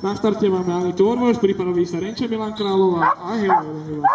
Na štarte máme Anitu Orvoš, pripraví sa Renče Milan Králov a Angela Jeleneva.